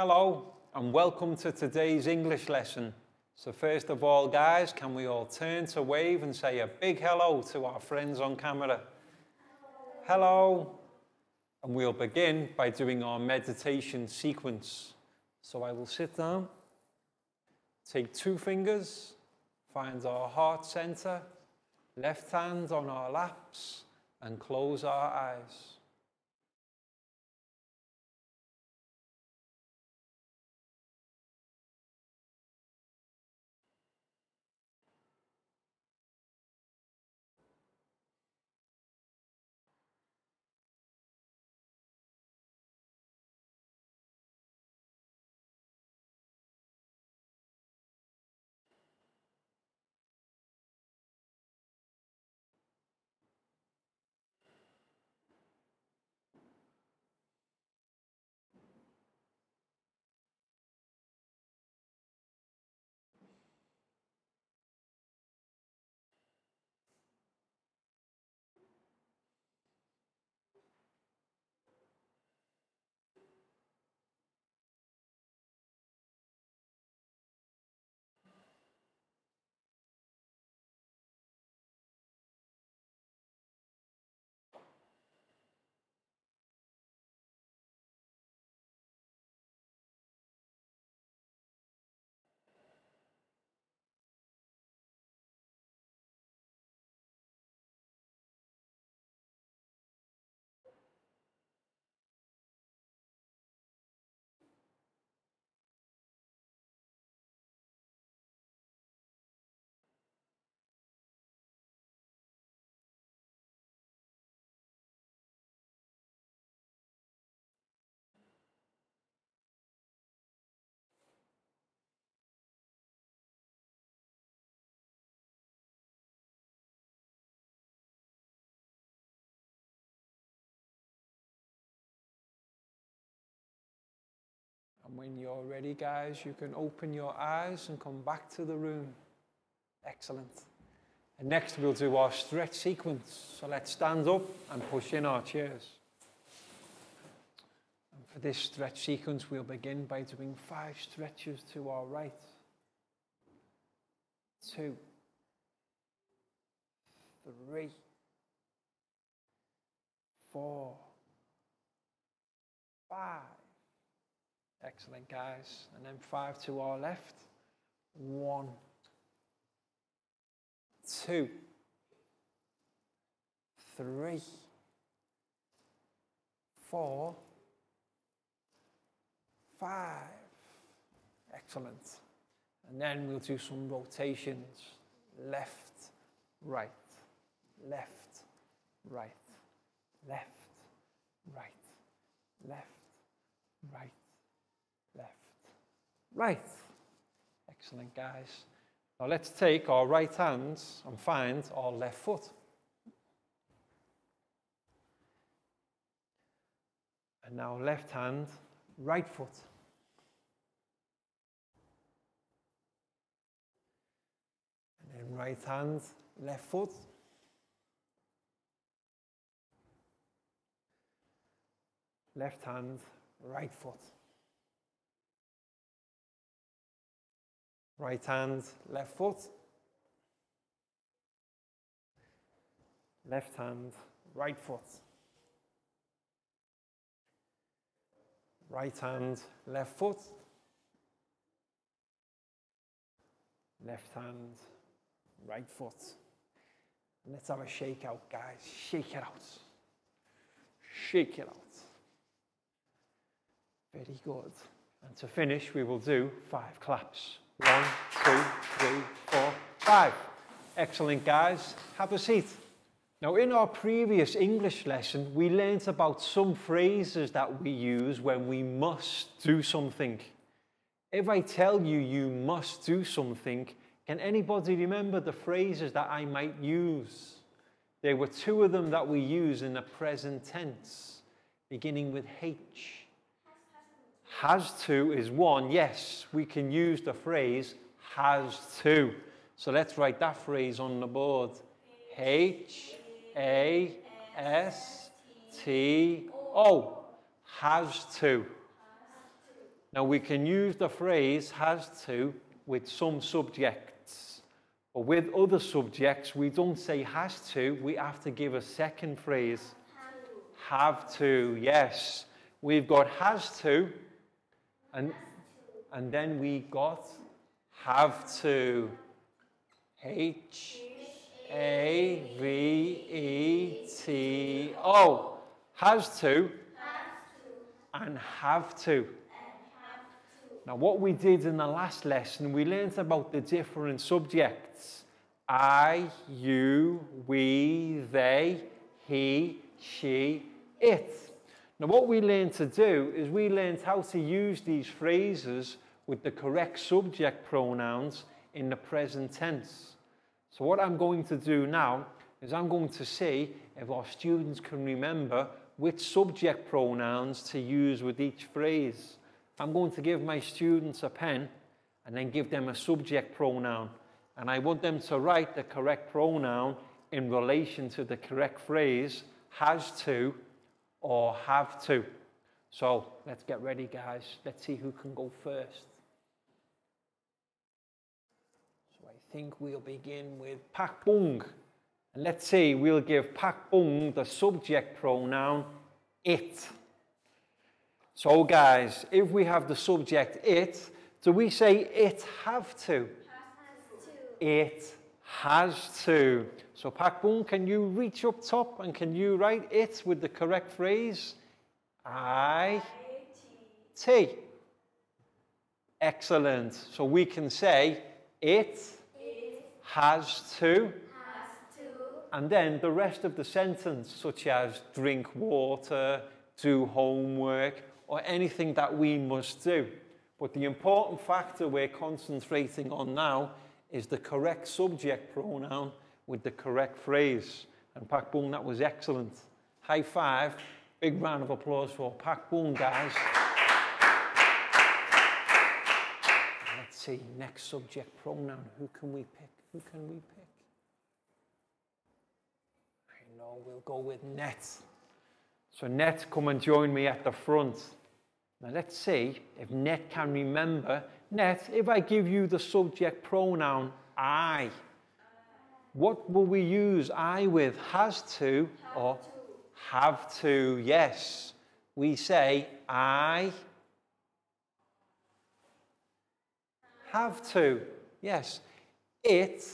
Hello and welcome to today's English lesson. So first of all guys, can we all turn to wave and say a big hello to our friends on camera. Hello. And we'll begin by doing our meditation sequence. So I will sit down, take two fingers, find our heart center, left hand on our laps, and close our eyes. When you're ready, guys, you can open your eyes and come back to the room. Excellent. And next we'll do our stretch sequence. So let's stand up and push in our chairs. And for this stretch sequence, we'll begin by doing five stretches to our right. Two, three, four, five, Excellent, guys. And then five to our left. One, two, three, four, five. Excellent. And then we'll do some rotations. Left, right, left, right, left, right, left, right. Right. Excellent, guys. Now let's take our right hand and find our left foot. And now left hand, right foot. And then right hand, left foot. Left hand, right foot. Right hand, left foot. Left hand, right foot. Right hand, left foot. Left hand, right foot. Let's have a shake out, guys. Shake it out. Shake it out. Very good. And to finish, we will do five claps. One, two, three, four, five. Excellent, guys. Have a seat. Now, in our previous English lesson, we learnt about some phrases that we use when we must do something. If I tell you you must do something, can anybody remember the phrases that I might use? There were two of them that we use in the present tense, beginning with H. Has to is one. Yes, we can use the phrase has to. So let's write that phrase on the board. H A S T O. Has to. Now we can use the phrase has to with some subjects. But with other subjects, we don't say has to, we have to give a second phrase. Have to, yes. We've got has to, and, and then we got have to. H A V E T O. Has to and have to. Now, what we did in the last lesson, we learned about the different subjects I, you, we, they, he, she, it. Now, what we learned to do is we learned how to use these phrases with the correct subject pronouns in the present tense. So, what I'm going to do now is I'm going to see if our students can remember which subject pronouns to use with each phrase. I'm going to give my students a pen and then give them a subject pronoun. And I want them to write the correct pronoun in relation to the correct phrase, has to or have to. So let's get ready, guys. Let's see who can go first. So I think we'll begin with Pak Bung. And let's see, we'll give Pak Bung the subject pronoun it. So, guys, if we have the subject it, do we say it have to? Has to. It has to. So, Pak Boon, can you reach up top and can you write it with the correct phrase? I T. Excellent. So we can say it It has to, has to. and then the rest of the sentence, such as drink water, do homework, or anything that we must do. But the important factor we're concentrating on now is the correct subject pronoun with the correct phrase. And Pak Boon, that was excellent. High five. Big round of applause for Pak Boon, guys. Let's see, next subject pronoun. Who can we pick? Who can we pick? I know, we'll go with net. So net, come and join me at the front. Now let's see if Net can remember. Net, if I give you the subject pronoun I, what will we use I with? Has to or have to? Yes. We say I have to. Yes. It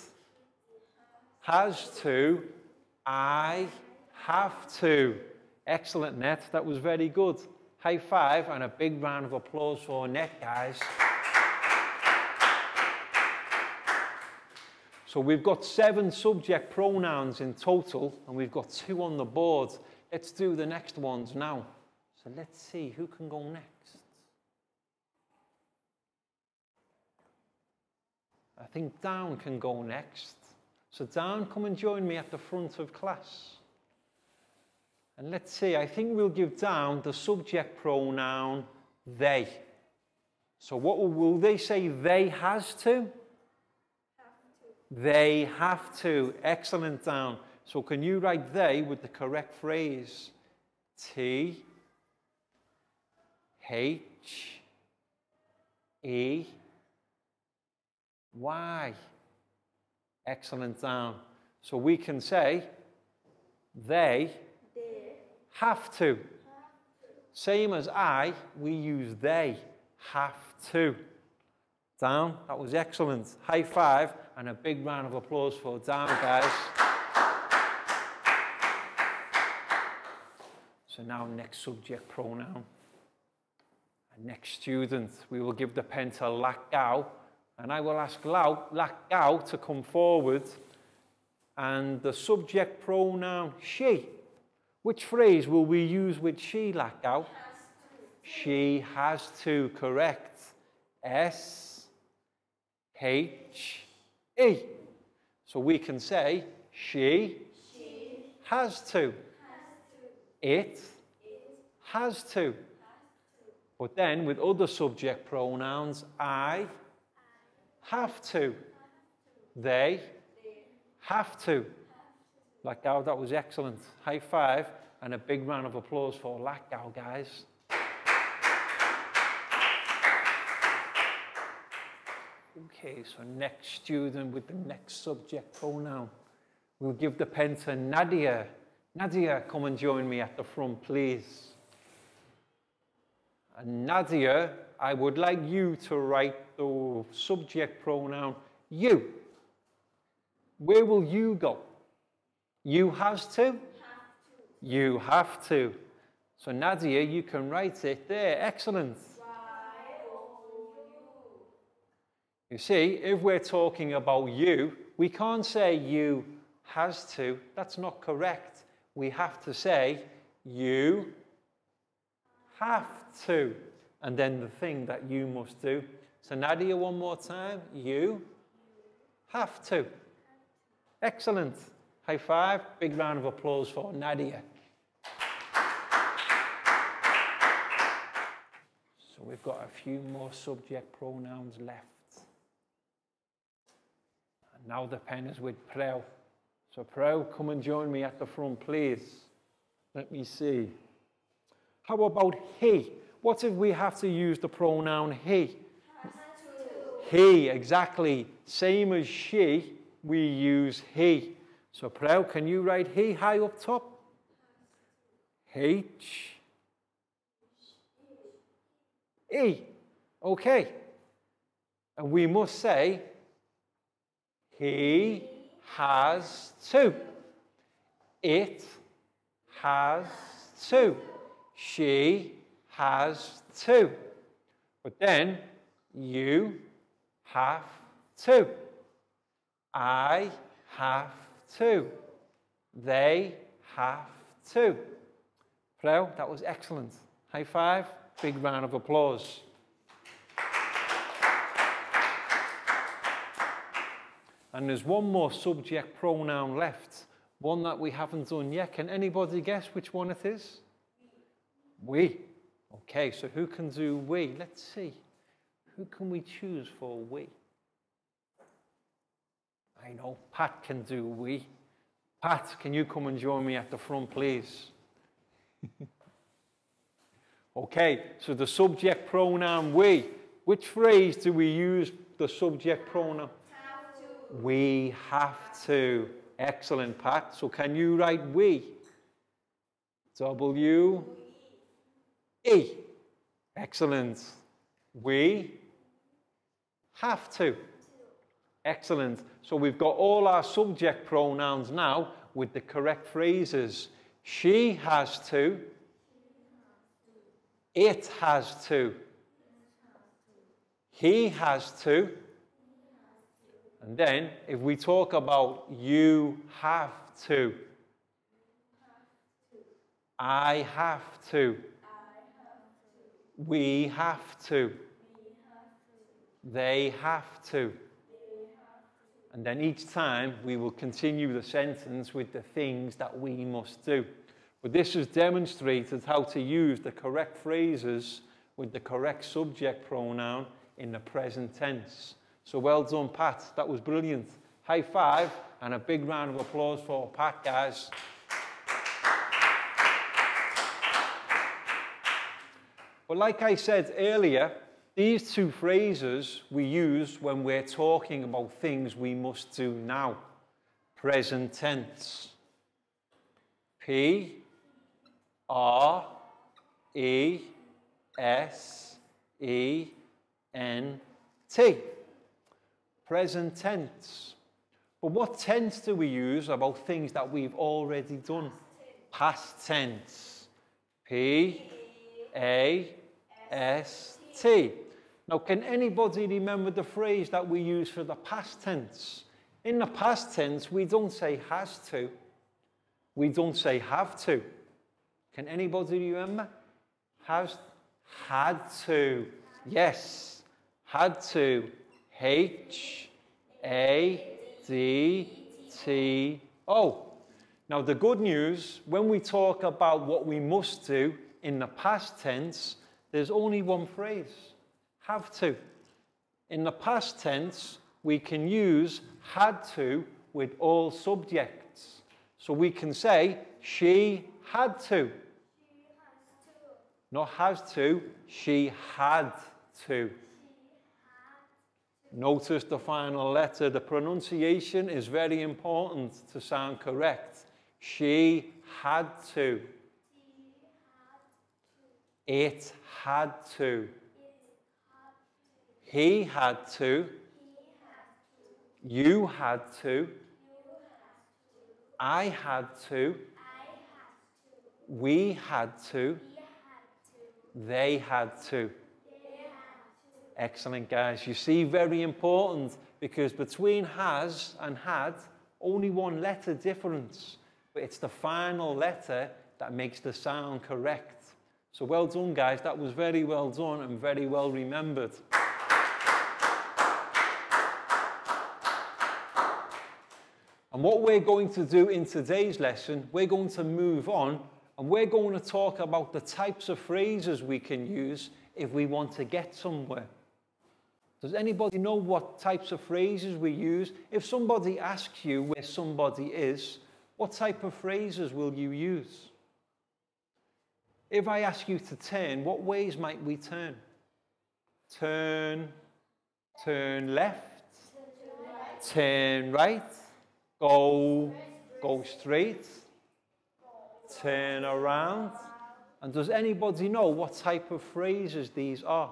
has to. I have to. Excellent, Net. That was very good. High five and a big round of applause for Net, guys. So we've got seven subject pronouns in total, and we've got two on the board. Let's do the next ones now. So let's see who can go next. I think Down can go next. So Down, come and join me at the front of class. And let's see, I think we'll give down the subject pronoun they. So what will, will they say they has to? They have to. Excellent down. So can you write they with the correct phrase? T H E Y. Excellent down. So we can say they They have to. Same as I, we use they have to. Down, that was excellent. High five and a big round of applause for down, guys. So now next subject pronoun. And next student, we will give the pen to Lak Gao. And I will ask Lau, Lak Gao to come forward. And the subject pronoun she. Which phrase will we use with she, Lak Gao? She has to, correct. S H E. So we can say she, has to. It has to. But then with other subject pronouns, I have to. They have to. Lackow, that was excellent. High five and a big round of applause for Lackow, guys. Okay, so next student with the next subject pronoun. We'll give the pen to Nadia. Nadia, come and join me at the front, please. And Nadia, I would like you to write the subject pronoun you. Where will you go? You has to? You have to. So Nadia, you can write it there. Excellent. You see, if we're talking about you, we can't say you has to. That's not correct. We have to say you have to. And then the thing that you must do. So Nadia, one more time. You have to. Excellent. High five. Big round of applause for Nadia. So we've got a few more subject pronouns left. Now the pen is with Prel. So Prel, come and join me at the front, please. Let me see. How about he? What if we have to use the pronoun he? He, exactly. Same as she, we use he. So Prel, can you write he high up top? H E. Okay. And we must say, he has to. It has to. She has to. But then you have to. I have to. They have to. Pro, that was excellent. High five. Big round of applause. And there's one more subject pronoun left, one that we haven't done yet. Can anybody guess which one it is? We. Okay, so who can do we? Let's see. Who can we choose for we? I know Pat can do we. Pat, can you come and join me at the front, please? okay, so the subject pronoun we. Which phrase do we use the subject pronoun? We have to. Excellent, Pat. So can you write we? W E. Excellent. We have to. Excellent. So we've got all our subject pronouns now with the correct phrases. She has to. It has to. He has to. And then if we talk about you have to, I have to, we have to, they have to. And then each time we will continue the sentence with the things that we must do. But this has demonstrated how to use the correct phrases with the correct subject pronoun in the present tense. So well done, Pat. That was brilliant. High five and a big round of applause for Pat, guys. But like I said earlier, these two phrases we use when we're talking about things we must do now. Present tense. P R E S E N T. Present tense. But what tense do we use about things that we've already done? Past tense. P A S T. Now, can anybody remember the phrase that we use for the past tense? In the past tense, we don't say has to. We don't say have to. Can anybody remember? Has had to. Yes. Had to. H A D T O. Now, the good news, when we talk about what we must do in the past tense, there's only one phrase have to. In the past tense, we can use had to with all subjects. So we can say, she had to. Not has to, she had to. Notice the final letter. The pronunciation is very important to sound correct. She had to. It had to. He had to. You had to. I had to. We had to. They had to. Excellent, guys. You see, very important because between has and had, only one letter difference. But it's the final letter that makes the sound correct. So well done, guys. That was very well done and very well remembered. And what we're going to do in today's lesson, we're going to move on and we're going to talk about the types of phrases we can use if we want to get somewhere. Does anybody know what types of phrases we use? If somebody asks you where somebody is, what type of phrases will you use? If I ask you to turn, what ways might we turn? Turn, turn left, turn right, go, go straight, turn around. And does anybody know what type of phrases these are?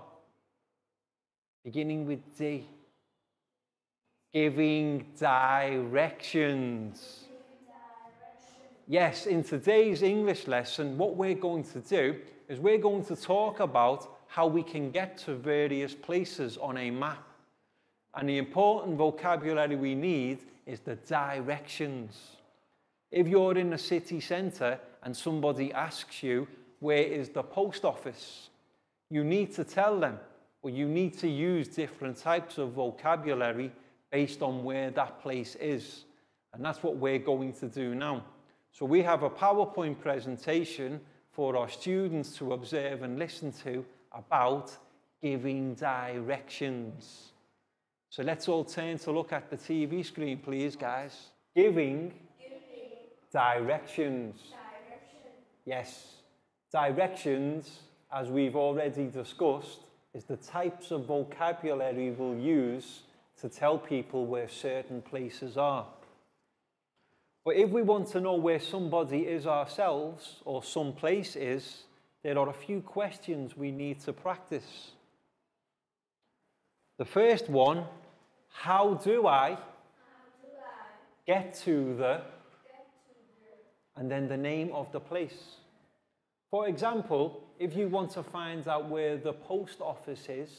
Beginning with D. Giving directions. Yes, in today's English lesson, what we're going to do is we're going to talk about how we can get to various places on a map. And the important vocabulary we need is the directions. If you're in a city centre and somebody asks you, where is the post office? You need to tell them, or you need to use different types of vocabulary based on where that place is. And that's what we're going to do now. So we have a PowerPoint presentation for our students to observe and listen to about giving directions. So let's all turn to look at the TV screen, please, guys. Giving, Giving. directions. Direction. Yes, directions, as we've already discussed, is the types of vocabulary we'll use to tell people where certain places are. But if we want to know where somebody is ourselves or some place is, there are a few questions we need to practice. The first one, how do I get to the, and then the name of the place. For example, if you want to find out where the post office is,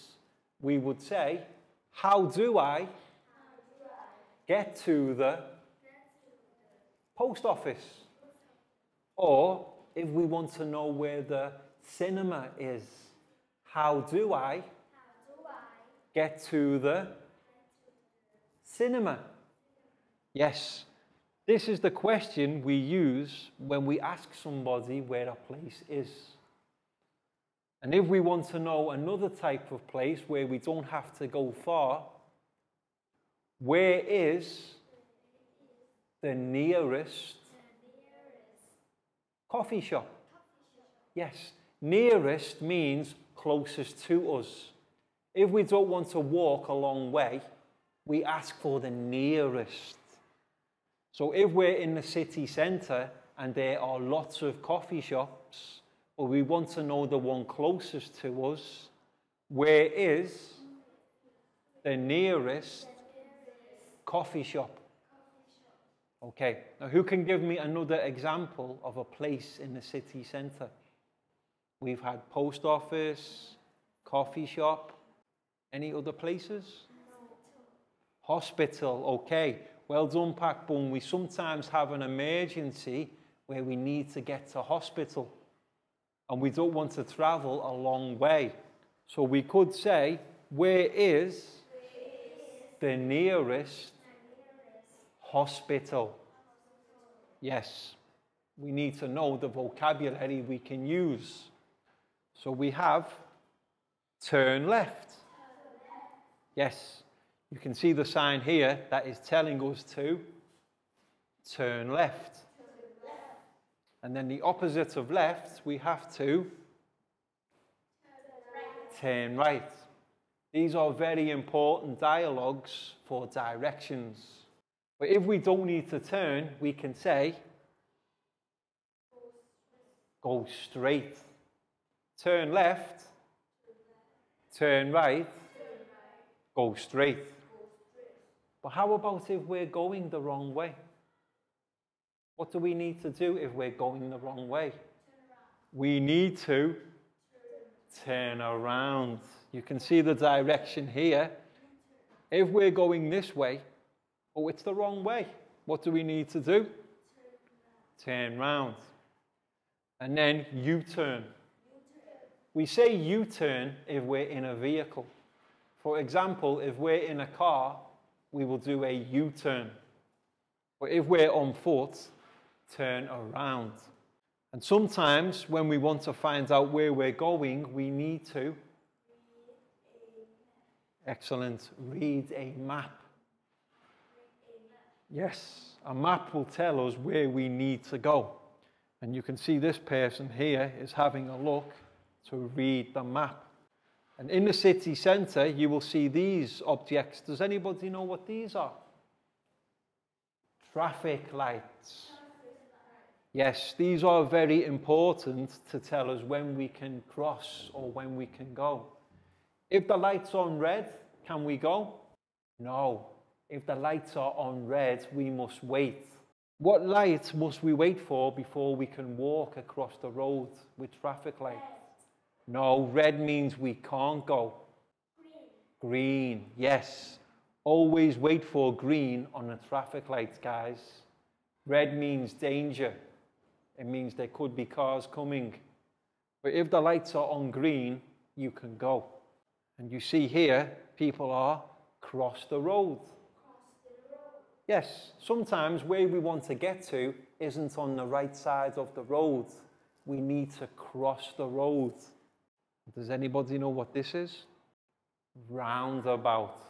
we would say, how do I get to the post office? Or if we want to know where the cinema is, how do I get to the cinema? Yes, this is the question we use when we ask somebody where a place is. And if we want to know another type of place where we don't have to go far, where is the nearest coffee shop? Yes, nearest means closest to us. If we don't want to walk a long way, we ask for the nearest. So if we're in the city centre and there are lots of coffee shops, but we want to know the one closest to us, where is the nearest coffee shop? Okay, now who can give me another example of a place in the city centre? We've had post office, coffee shop, any other places? Hospital, okay. Well done, Pakbun. We sometimes have an emergency where we need to get to hospital and we don't want to travel a long way. So we could say, where is the nearest hospital? Yes, we need to know the vocabulary we can use. So we have turn left. Yes, you can see the sign here that is telling us to turn left. And then the opposite of left, we have to turn right. These are very important dialogues for directions. But if we don't need to turn, we can say, go straight. Turn left, turn right, go straight. But how about if we're going the wrong way? What do we need to do if we're going the wrong way? We need to turn around. You can see the direction here. If we're going this way, oh, it's the wrong way, what do we need to do? Turn round. And then U turn. We say U turn if we're in a vehicle. For example, if we're in a car, we will do a U turn. But if we're on foot, turn around. And sometimes when we want to find out where we're going, we need to. Excellent. Read a map. Yes, a map will tell us where we need to go. And you can see this person here is having a look to read the map. And in the city centre, you will see these objects. Does anybody know what these are? Traffic lights. Yes, these are very important to tell us when we can cross or when we can go. If the light's on red, can we go? No. If the lights are on red, we must wait. What light must we wait for before we can walk across the road with traffic lights? No, red means we can't go. Green. Green, yes. Always wait for green on the traffic lights, guys. Red means danger. It means there could be cars coming. But if the lights are on green, you can go. And you see here, people are cross the road. Yes, sometimes where we want to get to isn't on the right side of the road. We need to cross the road. Does anybody know what this is? Roundabout.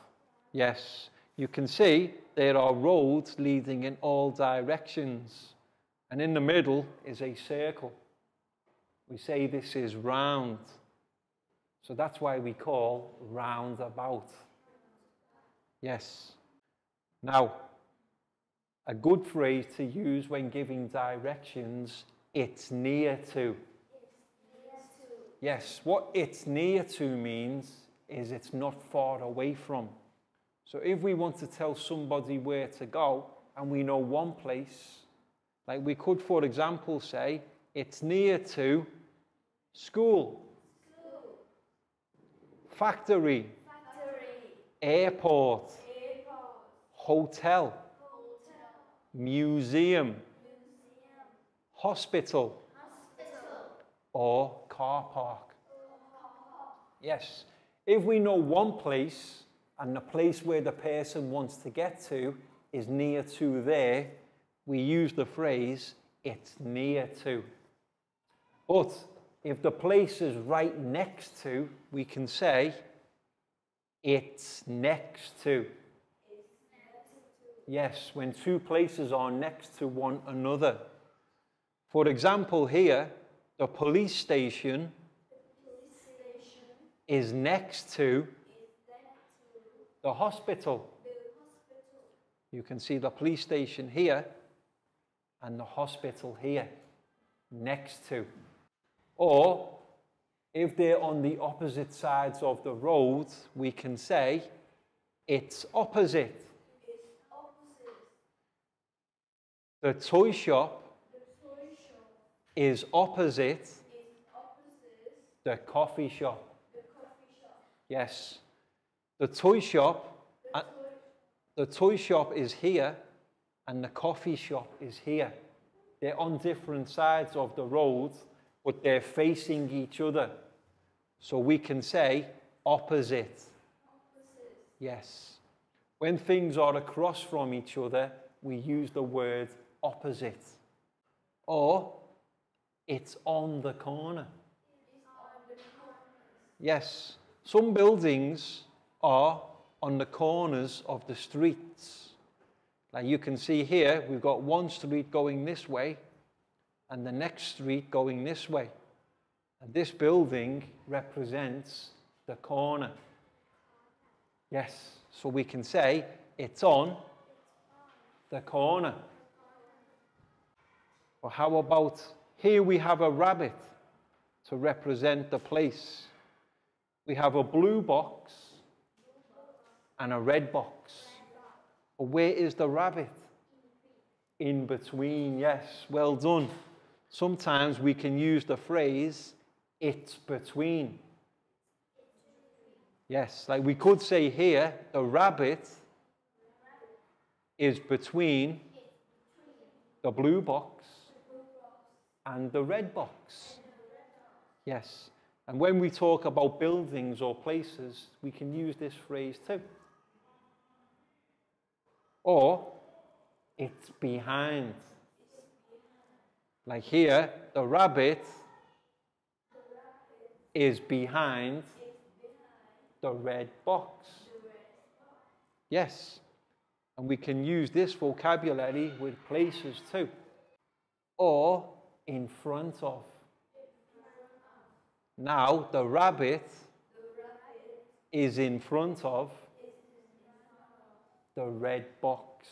Yes, you can see there are roads leading in all directions. And in the middle is a circle. We say this is round. So that's why we call roundabout. Yes. Now, a good phrase to use when giving directions, it's near to. Yes, what it's near to means is it's not far away from. So if we want to tell somebody where to go and we know one place, like we could, for example, say it's near to school, school. Factory. factory, airport, airport. Hotel. hotel, museum, museum. Hospital. hospital, or car park. Yes, if we know one place and the place where the person wants to get to is near to there, we use the phrase, it's near to. But if the place is right next to, we can say, it's next to. Yes, when two places are next to one another. For example, here, the police station, the police station is, next to, is next to the hospital. The hospital. You can see the police station here and the hospital here next to. Or if they're on the opposite sides of the road, we can say it's opposite. It's opposite. The toy shop, the toy shop is, opposite is opposite the coffee shop. The coffee shop. Yes. The toy shop, the toy, the toy shop is here and the coffee shop is here. They're on different sides of the road, but they're facing each other. So we can say opposite. opposite. Yes. When things are across from each other, we use the word opposite. Or it's on the corner. Yes, some buildings are on the corners of the streets. Like you can see here, we've got one street going this way and the next street going this way. And this building represents the corner. Yes, so we can say it's on the corner. Or how about here we have a rabbit to represent the place. We have a blue box and a red box. Where is the rabbit? In between, yes, well done. Sometimes we can use the phrase, it's between. Yes, like we could say here, the rabbit is between the blue box and the red box. Yes. And when we talk about buildings or places, we can use this phrase too. Or it's behind. Like here, the rabbit is behind the red box. Yes. And we can use this vocabulary with places too. Or in front of. Now, the rabbit is in front of the red box.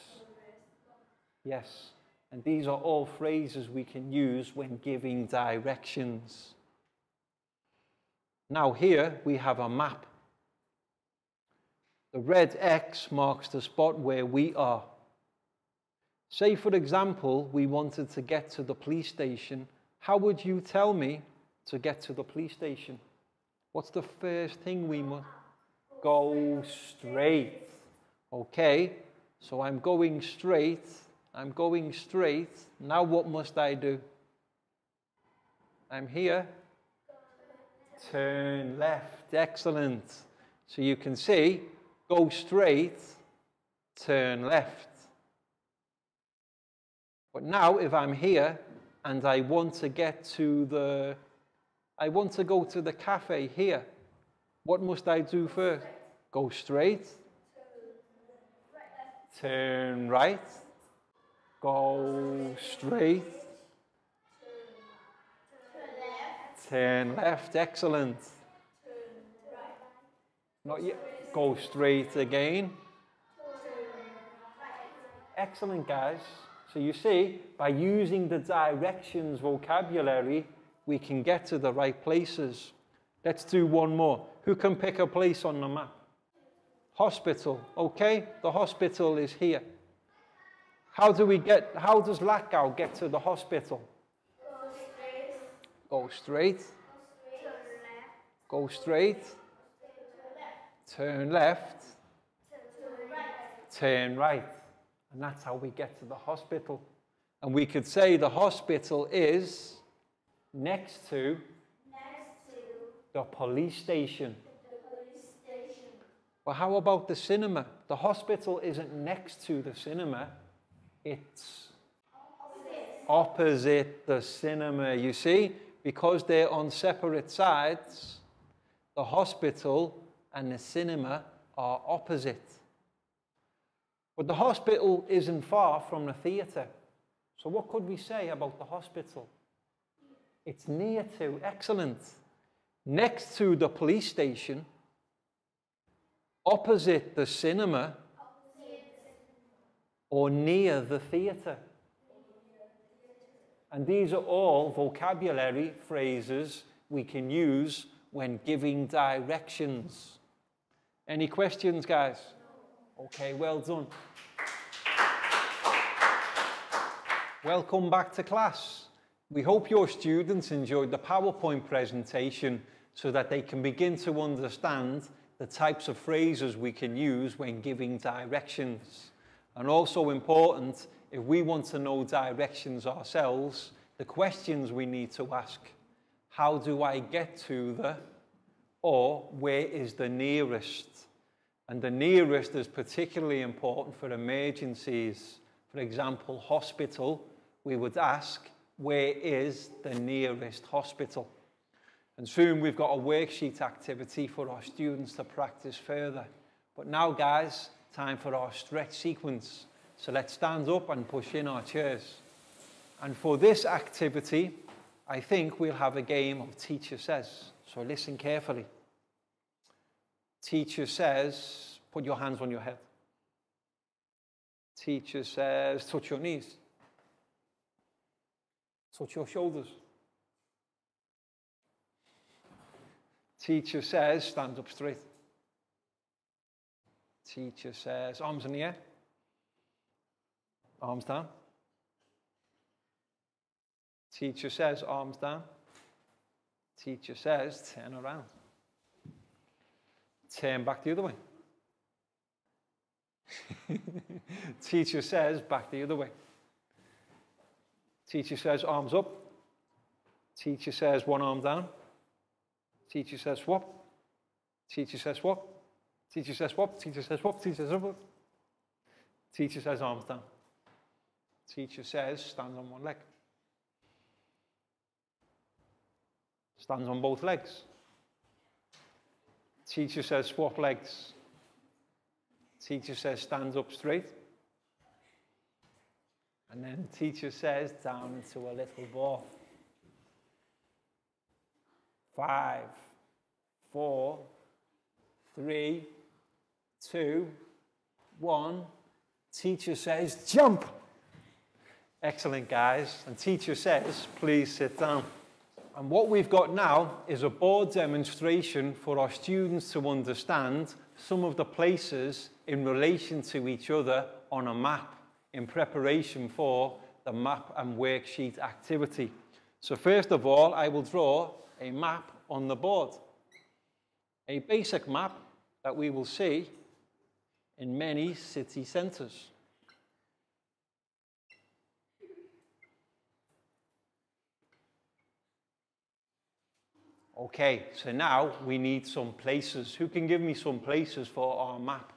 Yes. And these are all phrases we can use when giving directions. Now, here we have a map. The red X marks the spot where we are. Say, for example, we wanted to get to the police station. How would you tell me to get to the police station? What's the first thing we must go straight? Okay, so I'm going straight. I'm going straight. Now, what must I do? I'm here. Turn left. Excellent. So you can see go straight, turn left. But now, if I'm here and I want to get to the, I want to go to the cafe here, what must I do first? Go straight, turn right, go straight, turn left, excellent. Not yet. Go straight again. Excellent, guys. So you see, by using the directions vocabulary, we can get to the right places. Let's do one more. Who can pick a place on the map? Hospital. Okay, the hospital is here. How do we get, how does Lakau get to the hospital? Go straight. Go straight. Turn left. Turn right. And that's how we get to the hospital. And we could say the hospital is next to, the police station. Well, how about the cinema? The hospital isn't next to the cinema, it's opposite the cinema. You see, because they're on separate sides, the hospital and the cinema are opposite. But the hospital isn't far from the theatre. So, what could we say about the hospital? It's near to, excellent, next to the police station, opposite the cinema, or near the theatre. And these are all vocabulary phrases we can use when giving directions. Any questions, guys? Okay, well done. Welcome back to class. We hope your students enjoyed the PowerPoint presentation so that they can begin to understand the types of phrases we can use when giving directions. And also important, if we want to know directions ourselves, the questions we need to ask. How do I get to the, or where is the nearest? And the nearest is particularly important for emergencies. For example, hospital, we would ask, where is the nearest hospital? And soon we've got a worksheet activity for our students to practice further. But now, guys, time for our stretch sequence. So let's stand up and push in our chairs. And for this activity, I think we'll have a game of Teacher Says. So listen carefully. Teacher says, put your hands on your head. Teacher says, touch your knees. Touch your shoulders. Teacher says, stand up straight. Teacher says, arms in the air. Arms down. Teacher says, arms down. Teacher says, turn around. Turn back the other way. Teacher says, back the other way. Teacher says, arms up. Teacher says, one arm down. Teacher says, swap. Teacher says, swap. Teacher says, swap. Teacher says, swap. Teacher says, swap. Teacher says, arms down. Teacher says, stand on one leg. Stands on both legs. Teacher says, swap legs. Teacher says, stands up straight. And then teacher says, down into a little ball. Five, four, three, two, one. Teacher says, jump. Excellent, guys. And teacher says, please sit down. And what we've got now is a board demonstration for our students to understand some of the places in relation to each other on a map in preparation for the map and worksheet activity. So first of all, I will draw a map on the board. A basic map that we will see in many city centres. Okay, so now we need some places. Who can give me some places for our map?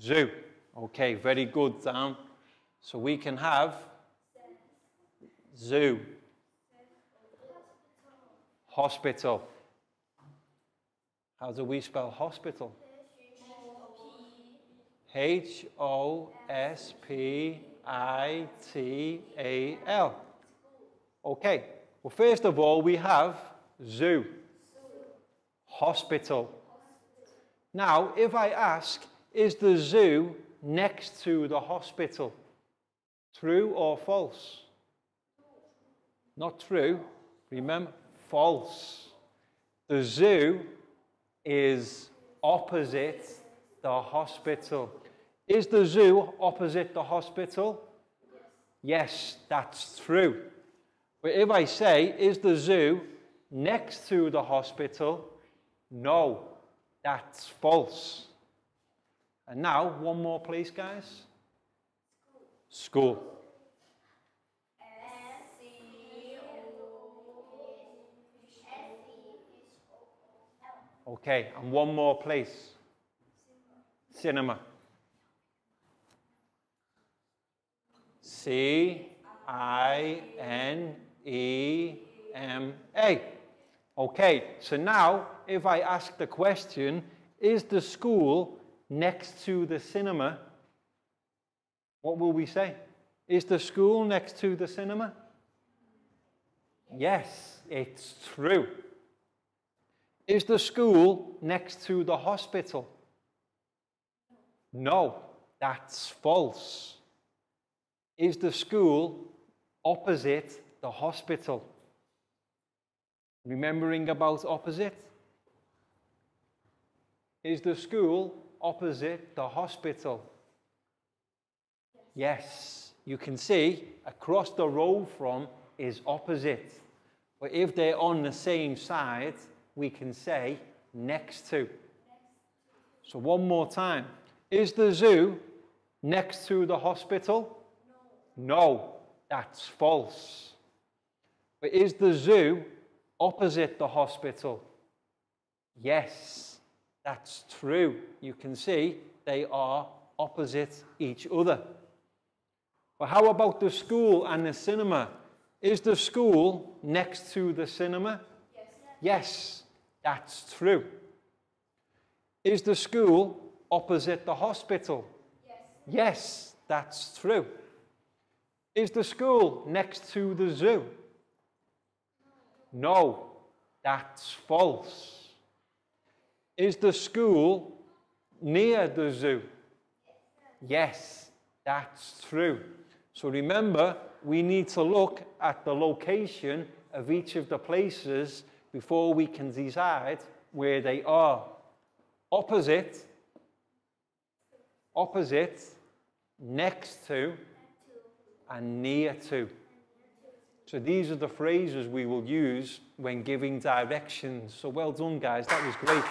Zoo. Zoo. Okay, very good, Dan. So we can have zoo, hospital. How do we spell hospital? H O S P I T A L. Okay, well, first of all, we have zoo, hospital. Now, if I ask, is the zoo next to the hospital? True or false? Not true. Remember, false. The zoo is opposite the hospital. Is the zoo opposite the hospital? Yes, that's true. But if I say, is the zoo next to the hospital? No, that's false. And now, one more place, guys. School. Okay, and one more place. Cinema. C I N E M A. Okay, so now if I ask the question, is the school next to the cinema? What will we say? Is the school next to the cinema? Yes, it's true. Is the school next to the hospital? No, that's false. Is the school opposite the hospital? Remembering about opposite? Is the school opposite the hospital? Yes, you can see across the road from is opposite. But if they're on the same side, we can say next to. So one more time. Is the zoo next to the hospital? No. No, that's false. But is the zoo opposite the hospital? Yes, that's true. You can see they are opposite each other. But how about the school and the cinema? Is the school next to the cinema? Yes. That's true. Is the school opposite the hospital? Yes. Yes, that's true. Is the school next to the zoo? No, that's false. Is the school near the zoo? Yes, that's true. So remember, we need to look at the location of each of the places before we can decide where they are. Opposite, opposite, next to, and near to. So these are the phrases we will use when giving directions. So well done, guys. That was great.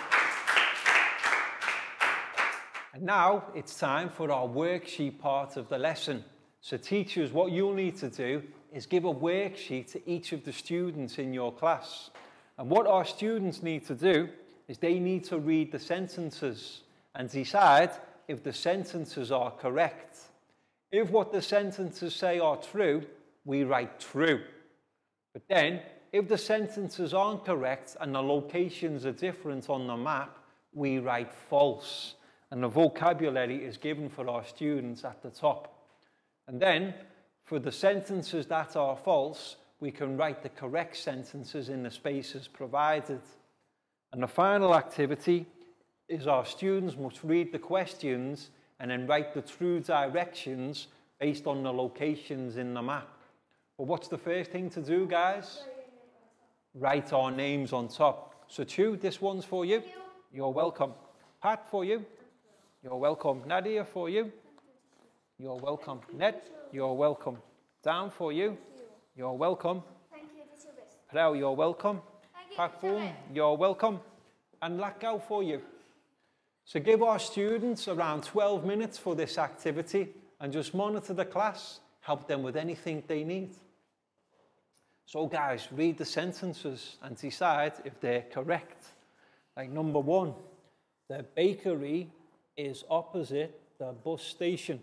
And now it's time for our worksheet part of the lesson. So teachers, what you'll need to do is give a worksheet to each of the students in your class. And what our students need to do is they need to read the sentences and decide if the sentences are correct. If what the sentences say are true, we write true. But then, if the sentences aren't correct and the locations are different on the map, we write false. And the vocabulary is given for our students at the top. And then, for the sentences that are false, we can write the correct sentences in the spaces provided. And the final activity is our students must read the questions and then write the true directions based on the locations in the map. But what's the first thing to do, guys? Write our names on top. So, Chu, this one's for you. You're welcome. Pat, for you. You're welcome. Nadia, for you. You're welcome. Ned, you're welcome. Down for you. You're welcome. Thank you. Prao, you're welcome. Thank you, Pak Teacher Boom, West. you're welcome. And Lakgao for you. So give our students around 12 minutes for this activity and just monitor the class, help them with anything they need. So guys, read the sentences and decide if they're correct. Like number one, the bakery is opposite the bus station.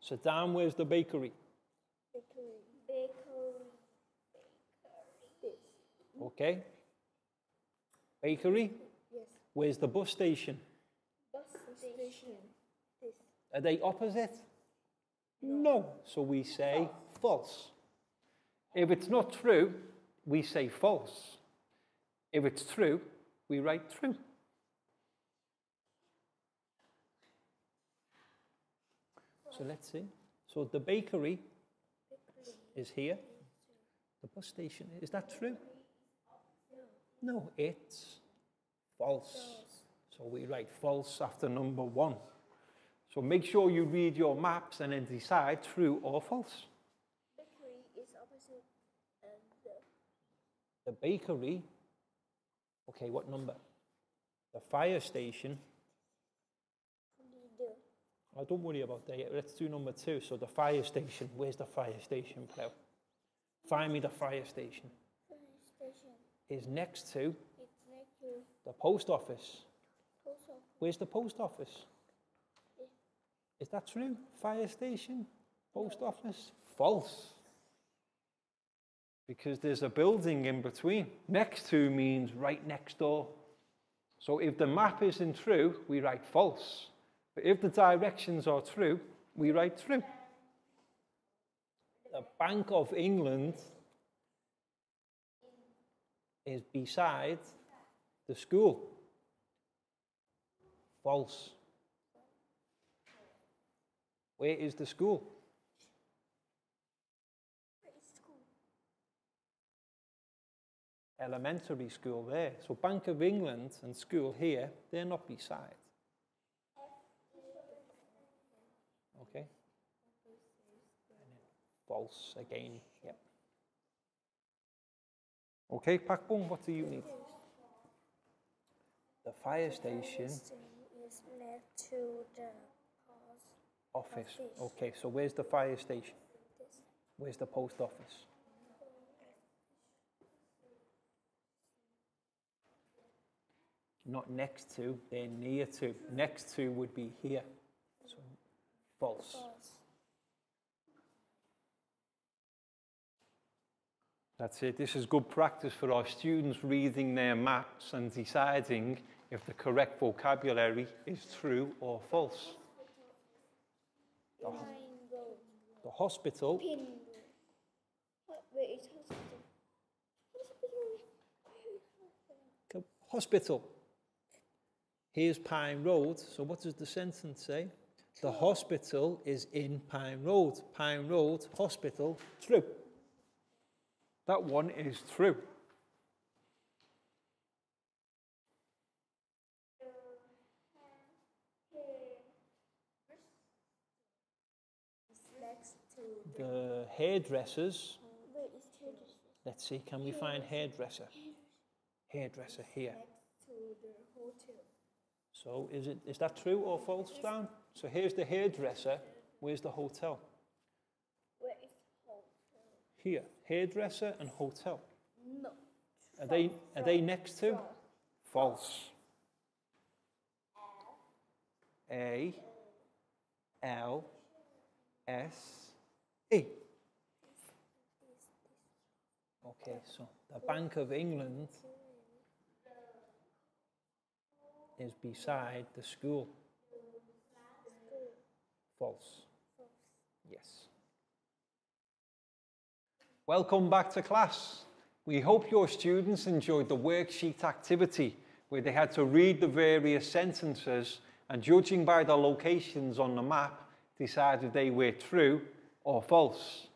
So down, where's the? Bakery. Okay. Bakery, Yes. where's the bus station? Bus station. This. Are they opposite? No. So we say false. If it's not true, we say false. If it's true, we write true. So let's see. So the bakery is here. The bus station, is that true? No, it's false. So we write false after number one. So make sure you read your maps and then decide true or false. Bakery is opposite and the The bakery, okay, what number? The fire station, oh, don't worry about that yet. Let's do number two. So the fire station, where's the fire station, Plow? Find me the fire station. Is next to It's next to the post office. post office. Where's the post office? Is that true? Fire station? Post office? False. Because there's a building in between. Next to means right next door. So if the map isn't true, we write false. But if the directions are true, we write true. The Bank of England is beside the school. False. Where is the school? School. Elementary school there. So Bank of England and school here, they're not beside. Okay? False again. Yep. Okay, Pakbong, what do you need? The fire station Station is next to the post office. office. Okay, so where's the fire station? Where's the post office? Not next to, they're near to. Next to would be here. So false. False. That's it. This is good practice for our students reading their maps and deciding if the correct vocabulary is true or false. The, ho- Pine Road. the hospital Pin Road. What? Hospital? Hospital. hospital Here's Pine Road. So what does the sentence say? The hospital is in Pine Road. Pine Road Hospital, true. That one is true. The hairdressers, let's see, can we find hairdresser? Hairdresser here. So is, it, is that true or false, Dan? So here's the hairdresser. Where's the hotel? Where is hotel? Here, hairdresser and hotel. No. Are they, are they next to? False. A L S E. Okay, so the Bank of England is beside the school. False. Yes. Welcome back to class. We hope your students enjoyed the worksheet activity where they had to read the various sentences and judging by the locations on the map, decide if they were true or false.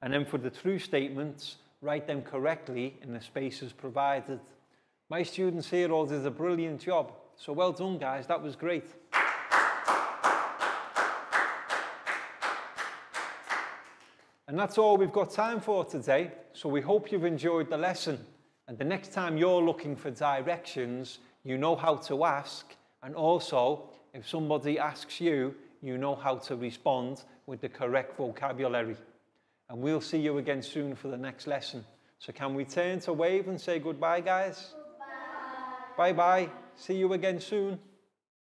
And then for the true statements, write them correctly in the spaces provided. My students here all did a brilliant job. So well done, guys. That was great. And that's all we've got time for today. So we hope you've enjoyed the lesson. And the next time you're looking for directions, you know how to ask. And also, if somebody asks you, you know how to respond with the correct vocabulary. And we'll see you again soon for the next lesson. So can we turn to wave and say goodbye, guys? Bye-bye. See you again soon.